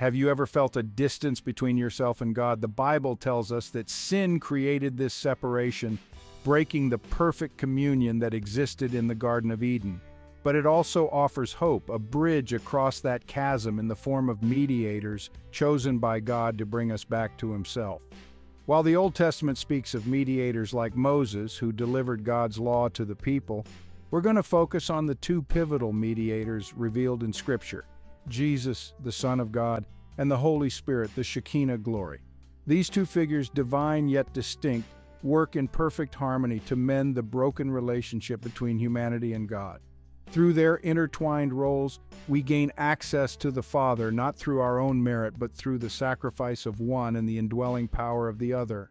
Have you ever felt a distance between yourself and God? The Bible tells us that sin created this separation, breaking the perfect communion that existed in the Garden of Eden. But it also offers hope, a bridge across that chasm in the form of mediators chosen by God to bring us back to Himself. While the Old Testament speaks of mediators like Moses, who delivered God's law to the people, we're going to focus on the two pivotal mediators revealed in Scripture Jesus, the Son of God, and the Holy Spirit, the Shekinah glory. These two figures, divine yet distinct, work in perfect harmony to mend the broken relationship between humanity and God. Through their intertwined roles, we gain access to the Father not through our own merit but through the sacrifice of one and the indwelling power of the other.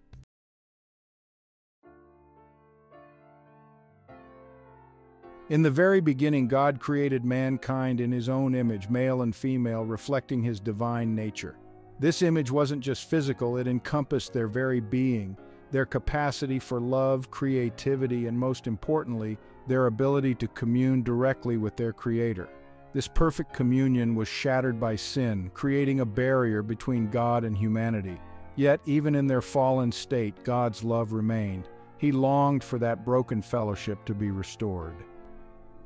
In the very beginning, God created mankind in his own image, male and female, reflecting his divine nature. This image wasn't just physical, it encompassed their very being, their capacity for love, creativity, and most importantly, their ability to commune directly with their Creator. This perfect communion was shattered by sin, creating a barrier between God and humanity. Yet, even in their fallen state, God's love remained. He longed for that broken fellowship to be restored.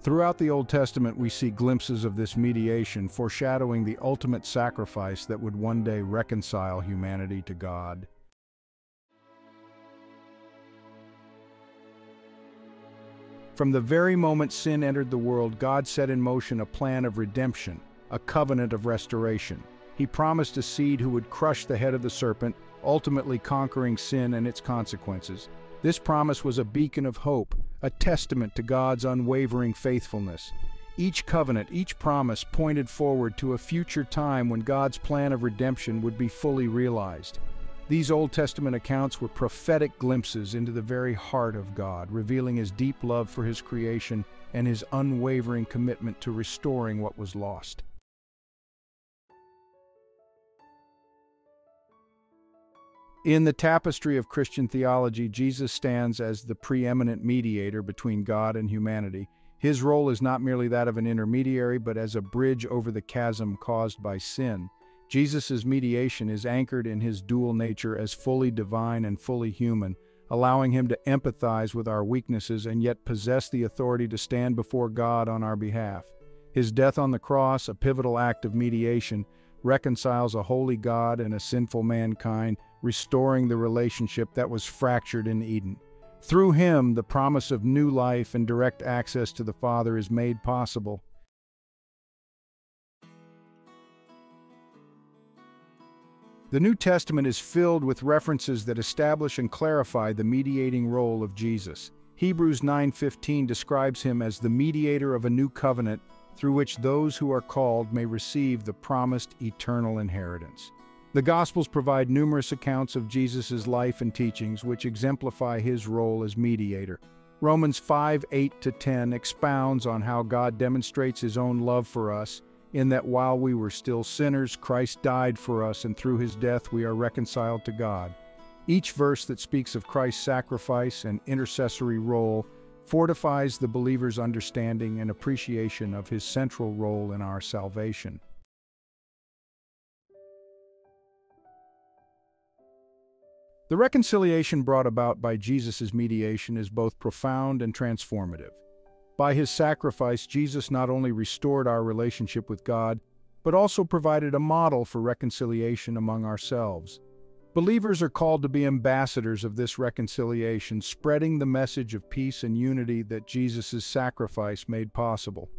Throughout the Old Testament, we see glimpses of this mediation, foreshadowing the ultimate sacrifice that would one day reconcile humanity to God. From the very moment sin entered the world, God set in motion a plan of redemption, a covenant of restoration. He promised a seed who would crush the head of the serpent, ultimately conquering sin and its consequences. This promise was a beacon of hope, a testament to God's unwavering faithfulness. Each covenant, each promise pointed forward to a future time when God's plan of redemption would be fully realized. These Old Testament accounts were prophetic glimpses into the very heart of God, revealing his deep love for his creation and his unwavering commitment to restoring what was lost. In the tapestry of Christian theology, Jesus stands as the preeminent mediator between God and humanity. His role is not merely that of an intermediary, but as a bridge over the chasm caused by sin. Jesus' mediation is anchored in his dual nature as fully divine and fully human, allowing him to empathize with our weaknesses and yet possess the authority to stand before God on our behalf. His death on the cross, a pivotal act of mediation, reconciles a holy God and a sinful mankind, restoring the relationship that was fractured in Eden. Through him, the promise of new life and direct access to the Father is made possible. The New Testament is filled with references that establish and clarify the mediating role of Jesus. Hebrews 9:15 describes him as the mediator of a new covenant through which those who are called may receive the promised eternal inheritance. The Gospels provide numerous accounts of Jesus' life and teachings which exemplify his role as mediator. Romans 5 8 to 10 expounds on how God demonstrates his own love for us, in that while we were still sinners, Christ died for us, and through his death we are reconciled to God. Each verse that speaks of Christ's sacrifice and intercessory role fortifies the believer's understanding and appreciation of his central role in our salvation. The reconciliation brought about by Jesus' mediation is both profound and transformative. By his sacrifice, Jesus not only restored our relationship with God, but also provided a model for reconciliation among ourselves. Believers are called to be ambassadors of this reconciliation, spreading the message of peace and unity that Jesus' sacrifice made possible.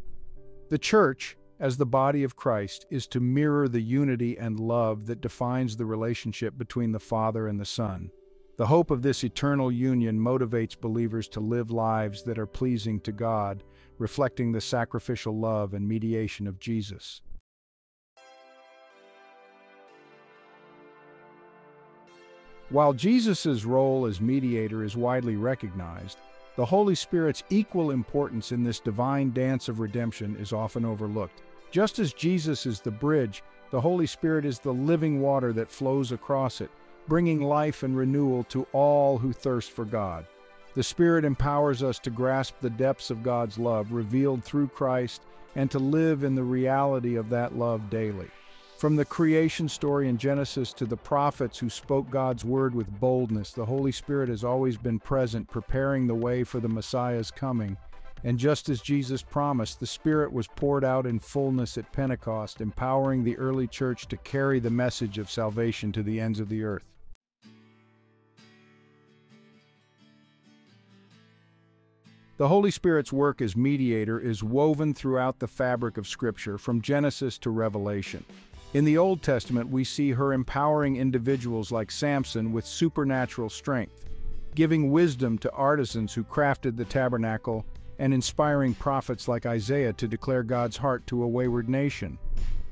The Church, as the body of Christ, is to mirror the unity and love that defines the relationship between the Father and the Son. The hope of this eternal union motivates believers to live lives that are pleasing to God, reflecting the sacrificial love and mediation of Jesus. While Jesus' role as mediator is widely recognized, the Holy Spirit's equal importance in this divine dance of redemption is often overlooked. Just as Jesus is the bridge, the Holy Spirit is the living water that flows across it, bringing life and renewal to all who thirst for God. The Spirit empowers us to grasp the depths of God's love revealed through Christ and to live in the reality of that love daily. From the creation story in Genesis to the prophets who spoke God's word with boldness, the Holy Spirit has always been present, preparing the way for the Messiah's coming. And just as Jesus promised, the Spirit was poured out in fullness at Pentecost, empowering the early church to carry the message of salvation to the ends of the earth. The Holy Spirit's work as mediator is woven throughout the fabric of Scripture, from Genesis to Revelation. In the Old Testament, we see her empowering individuals like Samson with supernatural strength, giving wisdom to artisans who crafted the tabernacle, and inspiring prophets like Isaiah to declare God's heart to a wayward nation.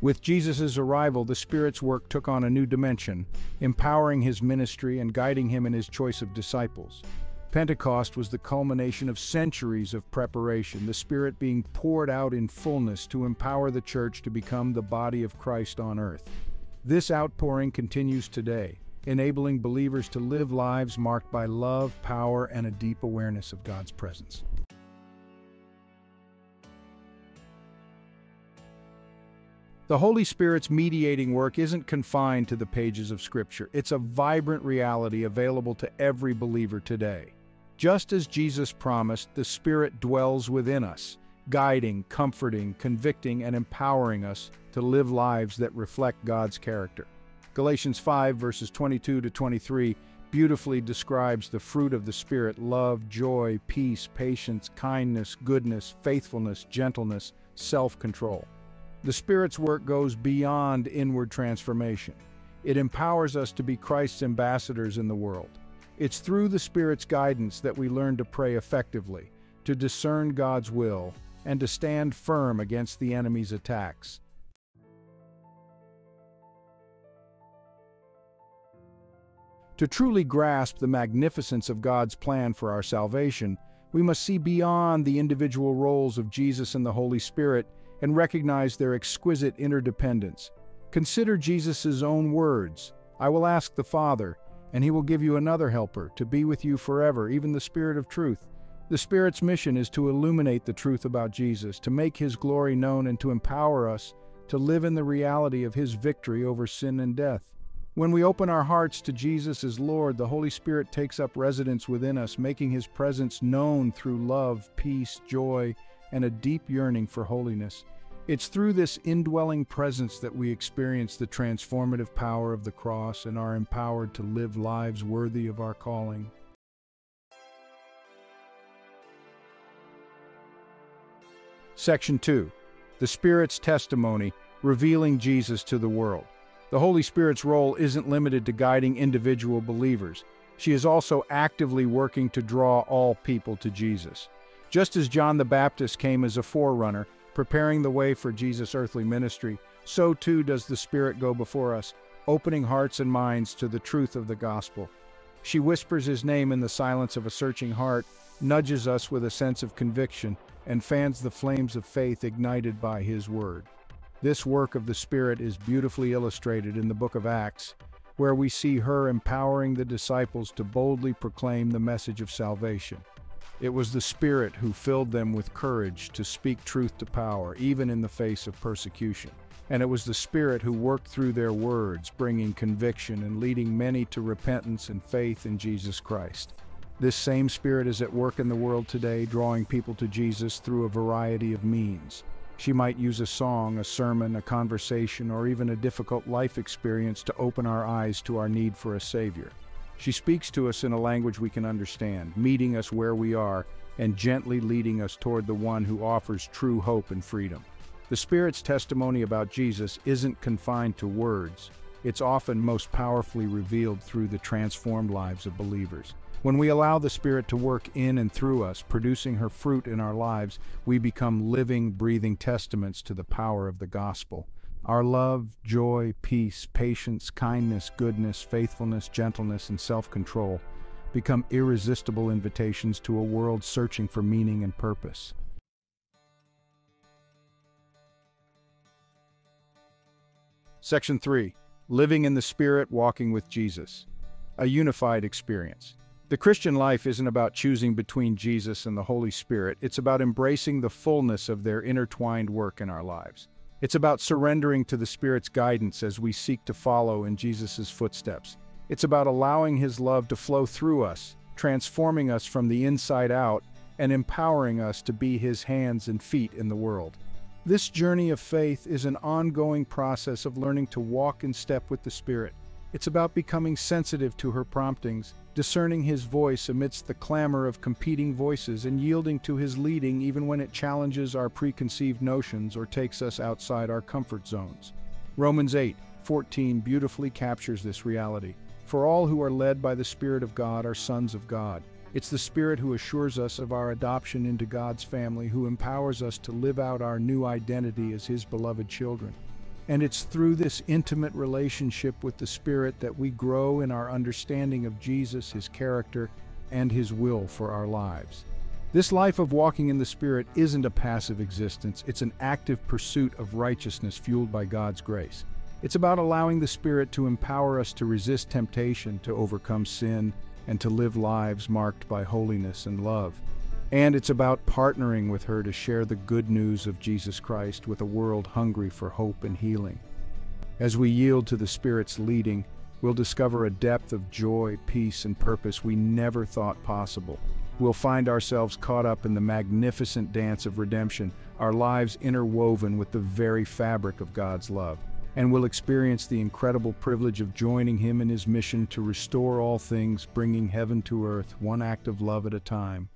With Jesus' arrival, the Spirit's work took on a new dimension, empowering his ministry and guiding him in his choice of disciples. Pentecost was the culmination of centuries of preparation, the Spirit being poured out in fullness to empower the church to become the body of Christ on earth. This outpouring continues today, enabling believers to live lives marked by love, power, and a deep awareness of God's presence. The Holy Spirit's mediating work isn't confined to the pages of Scripture. It's a vibrant reality available to every believer today. Just as Jesus promised, the Spirit dwells within us, guiding, comforting, convicting, and empowering us to live lives that reflect God's character. Galatians 5 verses 22 to 23 beautifully describes the fruit of the Spirit love, joy, peace, patience, kindness, goodness, faithfulness, gentleness, self control. The Spirit's work goes beyond inward transformation. It empowers us to be Christ's ambassadors in the world. It's through the Spirit's guidance that we learn to pray effectively, to discern God's will, and to stand firm against the enemy's attacks. To truly grasp the magnificence of God's plan for our salvation, we must see beyond the individual roles of Jesus and the Holy Spirit and recognize their exquisite interdependence. Consider Jesus' own words I will ask the Father, and he will give you another helper to be with you forever, even the Spirit of truth. The Spirit's mission is to illuminate the truth about Jesus, to make his glory known, and to empower us to live in the reality of his victory over sin and death. When we open our hearts to Jesus as Lord, the Holy Spirit takes up residence within us, making his presence known through love, peace, joy, and a deep yearning for holiness. It's through this indwelling presence that we experience the transformative power of the cross and are empowered to live lives worthy of our calling. Section 2 The Spirit's Testimony Revealing Jesus to the World. The Holy Spirit's role isn't limited to guiding individual believers. She is also actively working to draw all people to Jesus. Just as John the Baptist came as a forerunner, preparing the way for Jesus' earthly ministry, so too does the Spirit go before us, opening hearts and minds to the truth of the gospel. She whispers his name in the silence of a searching heart, nudges us with a sense of conviction, and fans the flames of faith ignited by his word. This work of the Spirit is beautifully illustrated in the book of Acts, where we see her empowering the disciples to boldly proclaim the message of salvation. It was the Spirit who filled them with courage to speak truth to power, even in the face of persecution. And it was the Spirit who worked through their words, bringing conviction and leading many to repentance and faith in Jesus Christ. This same Spirit is at work in the world today, drawing people to Jesus through a variety of means. She might use a song, a sermon, a conversation, or even a difficult life experience to open our eyes to our need for a Savior. She speaks to us in a language we can understand, meeting us where we are and gently leading us toward the one who offers true hope and freedom. The Spirit's testimony about Jesus isn't confined to words. It's often most powerfully revealed through the transformed lives of believers. When we allow the Spirit to work in and through us, producing her fruit in our lives, we become living, breathing testaments to the power of the gospel. Our love, joy, peace, patience, kindness, goodness, faithfulness, gentleness, and self control become irresistible invitations to a world searching for meaning and purpose. Section 3 Living in the Spirit, Walking with Jesus. A unified experience. The Christian life isn't about choosing between Jesus and the Holy Spirit, it's about embracing the fullness of their intertwined work in our lives. It's about surrendering to the Spirit's guidance as we seek to follow in Jesus' footsteps. It's about allowing His love to flow through us, transforming us from the inside out, and empowering us to be His hands and feet in the world. This journey of faith is an ongoing process of learning to walk in step with the Spirit. It's about becoming sensitive to her promptings, discerning his voice amidst the clamor of competing voices, and yielding to his leading even when it challenges our preconceived notions or takes us outside our comfort zones. Romans 8, 14 beautifully captures this reality. For all who are led by the Spirit of God are sons of God. It's the Spirit who assures us of our adoption into God's family, who empowers us to live out our new identity as His beloved children. And it's through this intimate relationship with the Spirit that we grow in our understanding of Jesus, His character, and His will for our lives. This life of walking in the Spirit isn't a passive existence, it's an active pursuit of righteousness fueled by God's grace. It's about allowing the Spirit to empower us to resist temptation, to overcome sin, and to live lives marked by holiness and love. And it's about partnering with her to share the good news of Jesus Christ with a world hungry for hope and healing. As we yield to the Spirit's leading, we'll discover a depth of joy, peace, and purpose we never thought possible. We'll find ourselves caught up in the magnificent dance of redemption, our lives interwoven with the very fabric of God's love and will experience the incredible privilege of joining him in his mission to restore all things, bringing heaven to earth, one act of love at a time.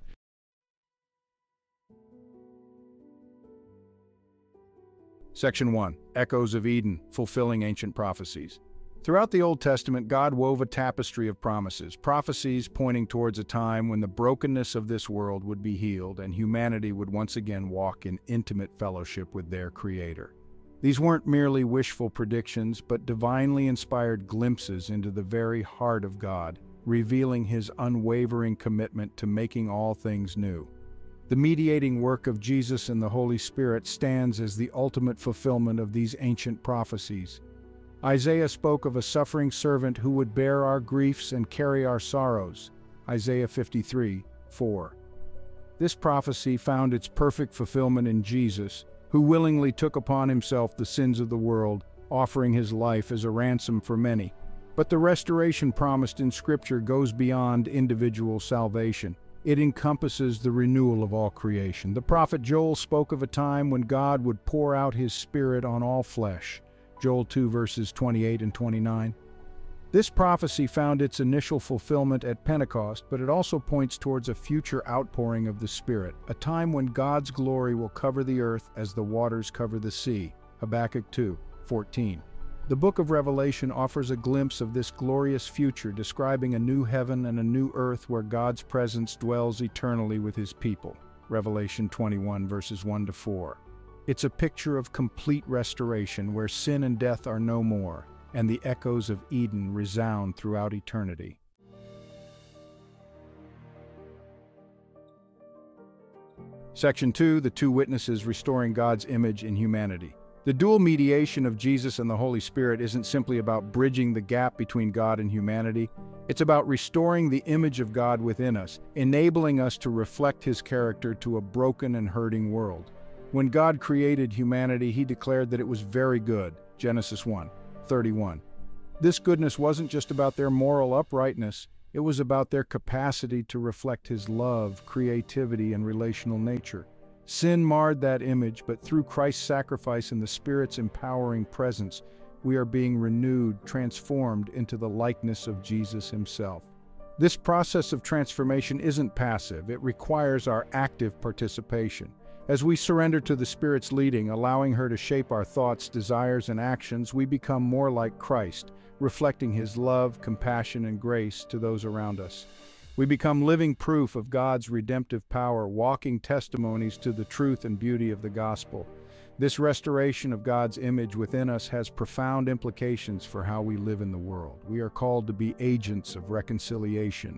Section 1 Echoes of Eden, Fulfilling Ancient Prophecies. Throughout the Old Testament, God wove a tapestry of promises, prophecies pointing towards a time when the brokenness of this world would be healed and humanity would once again walk in intimate fellowship with their Creator. These weren't merely wishful predictions, but divinely inspired glimpses into the very heart of God, revealing his unwavering commitment to making all things new. The mediating work of Jesus and the Holy Spirit stands as the ultimate fulfillment of these ancient prophecies. Isaiah spoke of a suffering servant who would bear our griefs and carry our sorrows. Isaiah 53, 4. This prophecy found its perfect fulfillment in Jesus, who willingly took upon himself the sins of the world, offering his life as a ransom for many. But the restoration promised in Scripture goes beyond individual salvation. It encompasses the renewal of all creation. The prophet Joel spoke of a time when God would pour out his Spirit on all flesh. Joel 2 verses 28 and 29. This prophecy found its initial fulfillment at Pentecost, but it also points towards a future outpouring of the Spirit, a time when God's glory will cover the earth as the waters cover the sea. Habakkuk 2, 14. The book of Revelation offers a glimpse of this glorious future, describing a new heaven and a new earth where God's presence dwells eternally with his people. Revelation 21, verses 1 to 4. It's a picture of complete restoration where sin and death are no more, and the echoes of Eden resound throughout eternity. Section 2 The Two Witnesses Restoring God's Image in Humanity. The dual mediation of Jesus and the Holy Spirit isn't simply about bridging the gap between God and humanity. It's about restoring the image of God within us, enabling us to reflect His character to a broken and hurting world. When God created humanity, He declared that it was very good. Genesis 1. 31. This goodness wasn't just about their moral uprightness, it was about their capacity to reflect His love, creativity, and relational nature. Sin marred that image, but through Christ's sacrifice and the Spirit's empowering presence, we are being renewed, transformed into the likeness of Jesus Himself. This process of transformation isn't passive, it requires our active participation. As we surrender to the Spirit's leading, allowing her to shape our thoughts, desires, and actions, we become more like Christ, reflecting His love, compassion, and grace to those around us. We become living proof of God's redemptive power, walking testimonies to the truth and beauty of the gospel. This restoration of God's image within us has profound implications for how we live in the world. We are called to be agents of reconciliation,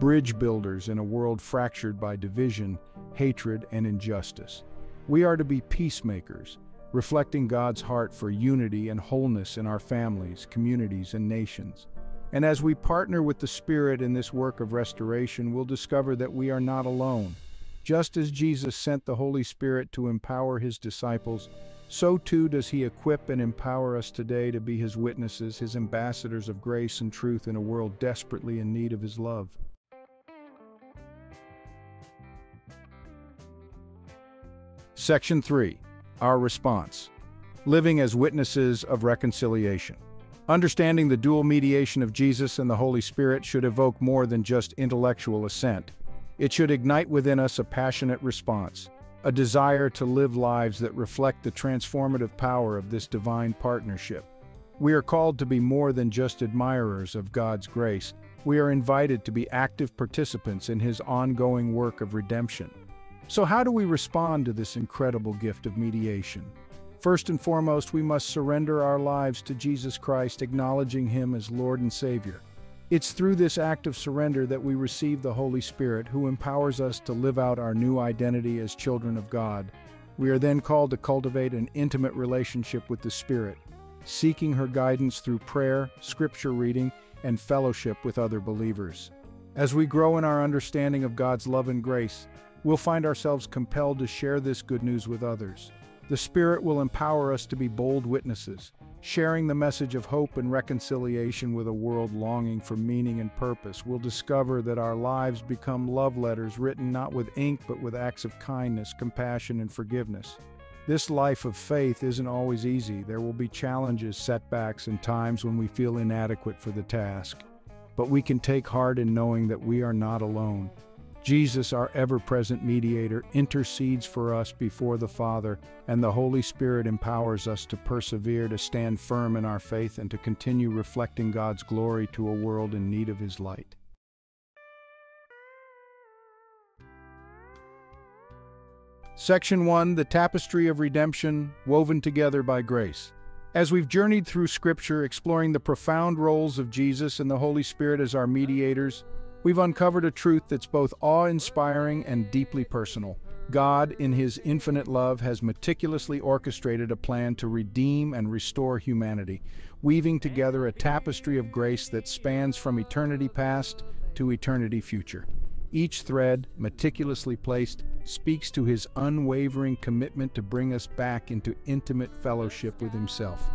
bridge builders in a world fractured by division, hatred, and injustice. We are to be peacemakers, reflecting God's heart for unity and wholeness in our families, communities, and nations. And as we partner with the Spirit in this work of restoration, we'll discover that we are not alone. Just as Jesus sent the Holy Spirit to empower his disciples, so too does he equip and empower us today to be his witnesses, his ambassadors of grace and truth in a world desperately in need of his love. Section 3 Our Response Living as Witnesses of Reconciliation. Understanding the dual mediation of Jesus and the Holy Spirit should evoke more than just intellectual assent. It should ignite within us a passionate response, a desire to live lives that reflect the transformative power of this divine partnership. We are called to be more than just admirers of God's grace. We are invited to be active participants in His ongoing work of redemption. So how do we respond to this incredible gift of mediation? First and foremost, we must surrender our lives to Jesus Christ, acknowledging Him as Lord and Savior. It's through this act of surrender that we receive the Holy Spirit, who empowers us to live out our new identity as children of God. We are then called to cultivate an intimate relationship with the Spirit, seeking her guidance through prayer, scripture reading, and fellowship with other believers. As we grow in our understanding of God's love and grace, we'll find ourselves compelled to share this good news with others. The Spirit will empower us to be bold witnesses, sharing the message of hope and reconciliation with a world longing for meaning and purpose. We'll discover that our lives become love letters written not with ink but with acts of kindness, compassion, and forgiveness. This life of faith isn't always easy. There will be challenges, setbacks, and times when we feel inadequate for the task. But we can take heart in knowing that we are not alone. Jesus, our ever present mediator, intercedes for us before the Father, and the Holy Spirit empowers us to persevere, to stand firm in our faith, and to continue reflecting God's glory to a world in need of His light. Section 1 The Tapestry of Redemption, woven together by grace. As we've journeyed through Scripture, exploring the profound roles of Jesus and the Holy Spirit as our mediators, We've uncovered a truth that's both awe-inspiring and deeply personal. God, in His infinite love, has meticulously orchestrated a plan to redeem and restore humanity, weaving together a tapestry of grace that spans from eternity past to eternity future. Each thread, meticulously placed, speaks to His unwavering commitment to bring us back into intimate fellowship with Himself.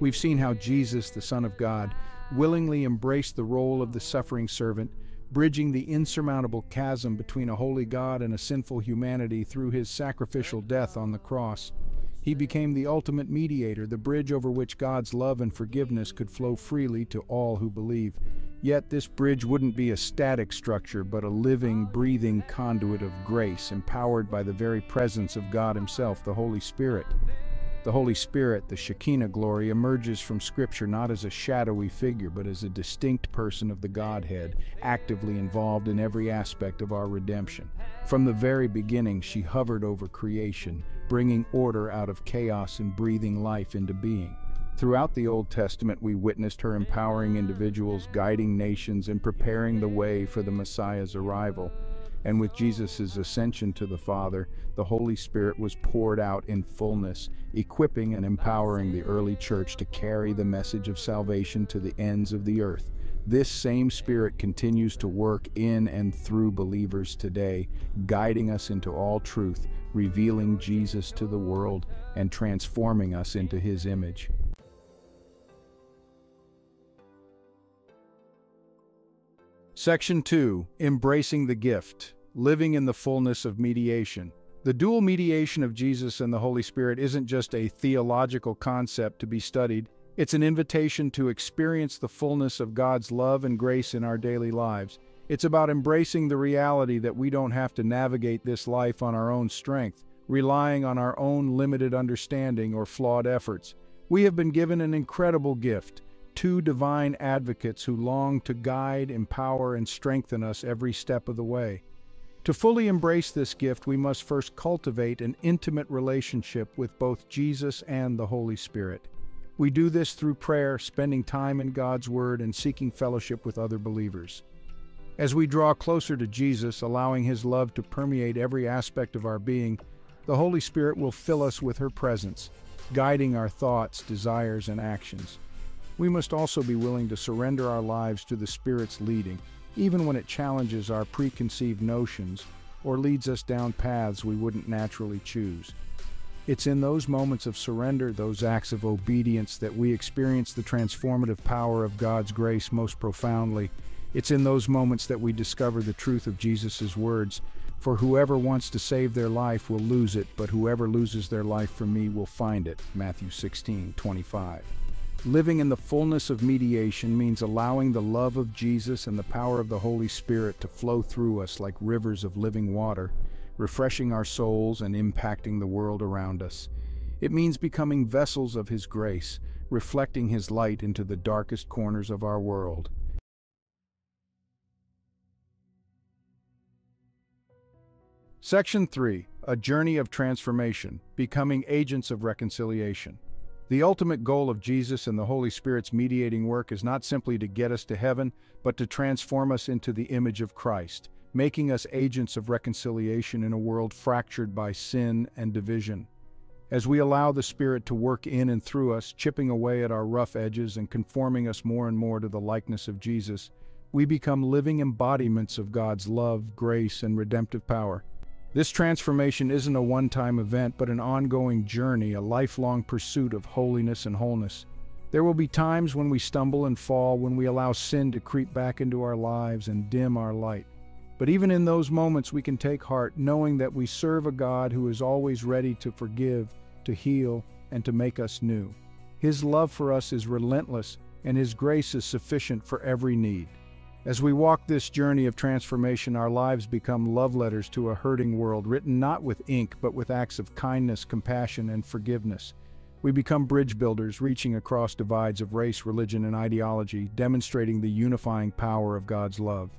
We've seen how Jesus, the Son of God, willingly embraced the role of the suffering servant, bridging the insurmountable chasm between a holy God and a sinful humanity through his sacrificial death on the cross. He became the ultimate mediator, the bridge over which God's love and forgiveness could flow freely to all who believe. Yet this bridge wouldn't be a static structure, but a living, breathing conduit of grace, empowered by the very presence of God Himself, the Holy Spirit. The Holy Spirit, the Shekinah glory, emerges from Scripture not as a shadowy figure, but as a distinct person of the Godhead, actively involved in every aspect of our redemption. From the very beginning, she hovered over creation, bringing order out of chaos and breathing life into being. Throughout the Old Testament, we witnessed her empowering individuals, guiding nations, and preparing the way for the Messiah's arrival and with Jesus' ascension to the Father, the Holy Spirit was poured out in fullness, equipping and empowering the early church to carry the message of salvation to the ends of the earth. This same Spirit continues to work in and through believers today, guiding us into all truth, revealing Jesus to the world, and transforming us into His image. Section 2 Embracing the Gift living in the fullness of mediation. The dual mediation of Jesus and the Holy Spirit isn't just a theological concept to be studied, it's an invitation to experience the fullness of God's love and grace in our daily lives. It's about embracing the reality that we don't have to navigate this life on our own strength, relying on our own limited understanding or flawed efforts. We have been given an incredible gift, two divine advocates who long to guide, empower, and strengthen us every step of the way. To fully embrace this gift, we must first cultivate an intimate relationship with both Jesus and the Holy Spirit. We do this through prayer, spending time in God's Word, and seeking fellowship with other believers. As we draw closer to Jesus, allowing His love to permeate every aspect of our being, the Holy Spirit will fill us with her presence, guiding our thoughts, desires, and actions. We must also be willing to surrender our lives to the Spirit's leading, even when it challenges our preconceived notions or leads us down paths we wouldn't naturally choose. It's in those moments of surrender, those acts of obedience, that we experience the transformative power of God's grace most profoundly. It's in those moments that we discover the truth of Jesus' words For whoever wants to save their life will lose it, but whoever loses their life for me will find it. Matthew 16, 25. Living in the fullness of mediation means allowing the love of Jesus and the power of the Holy Spirit to flow through us like rivers of living water, refreshing our souls and impacting the world around us. It means becoming vessels of His grace, reflecting His light into the darkest corners of our world. Section 3 A Journey of Transformation Becoming Agents of Reconciliation. The ultimate goal of Jesus and the Holy Spirit's mediating work is not simply to get us to heaven, but to transform us into the image of Christ, making us agents of reconciliation in a world fractured by sin and division. As we allow the Spirit to work in and through us, chipping away at our rough edges and conforming us more and more to the likeness of Jesus, we become living embodiments of God's love, grace, and redemptive power. This transformation isn't a one-time event, but an ongoing journey, a lifelong pursuit of holiness and wholeness. There will be times when we stumble and fall, when we allow sin to creep back into our lives and dim our light. But even in those moments, we can take heart, knowing that we serve a God who is always ready to forgive, to heal, and to make us new. His love for us is relentless, and His grace is sufficient for every need. As we walk this journey of transformation, our lives become love letters to a hurting world, written not with ink, but with acts of kindness, compassion, and forgiveness. We become bridge builders, reaching across divides of race, religion, and ideology, demonstrating the unifying power of God's love.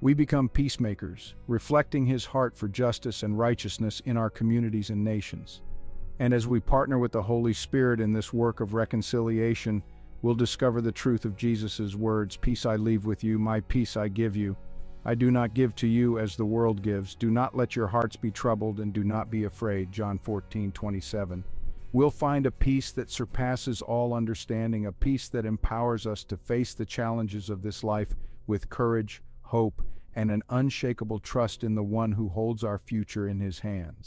We become peacemakers, reflecting His heart for justice and righteousness in our communities and nations. And as we partner with the Holy Spirit in this work of reconciliation, we'll discover the truth of Jesus' words Peace I leave with you, my peace I give you. I do not give to you as the world gives. Do not let your hearts be troubled and do not be afraid. John 14, 27. We'll find a peace that surpasses all understanding, a peace that empowers us to face the challenges of this life with courage, hope, and an unshakable trust in the one who holds our future in his hands.